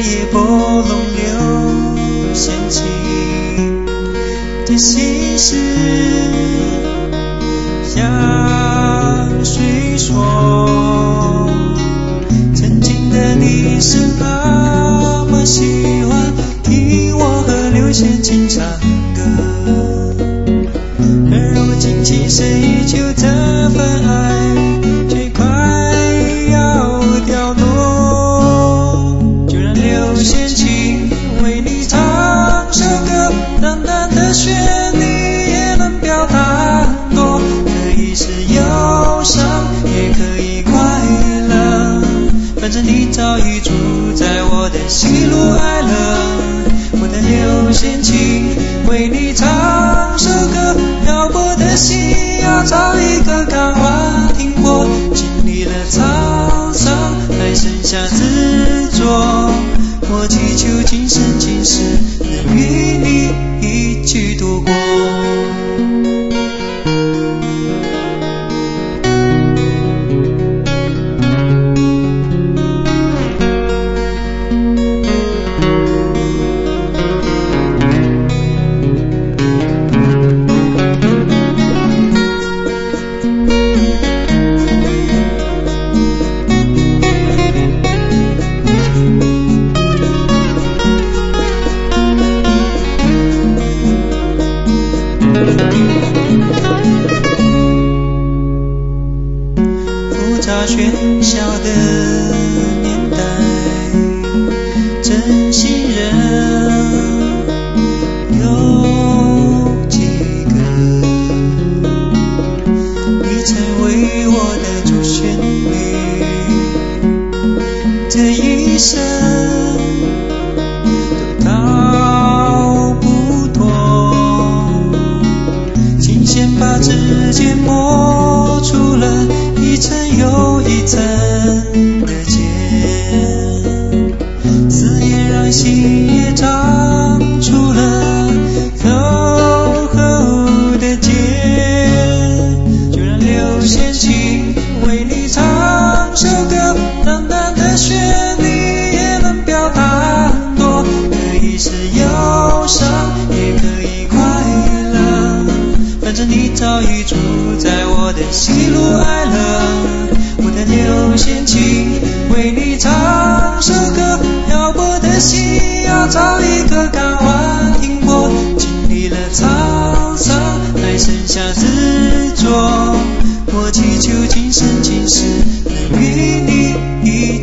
夜不容留嫌弃的心事向谁说？曾经的你是那么喜欢听我和刘先庆唱歌，而如今情深依旧这份爱。你早已住在我的喜怒哀乐。我的六弦琴为你唱首歌，漂泊的心要找一个港湾停泊，经历了沧桑，还剩下自喧嚣的年代，真心人有几个？你曾为我的主旋律，这一生都逃不脱。琴弦把指尖磨出了一层又一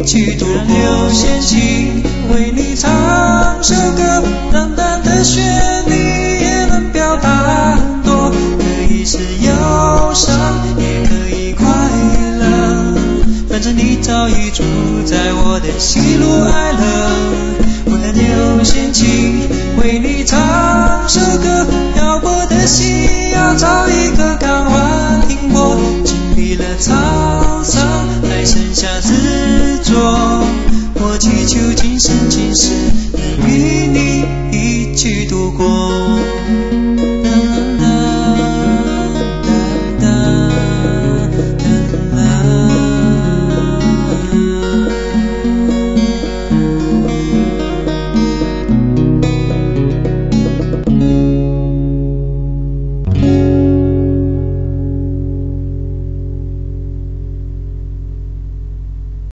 一起度过。六弦琴为你唱首歌，淡淡的旋律。也能表达很多，可以是忧伤，也可以快乐。反正你早已住在我的喜怒哀乐，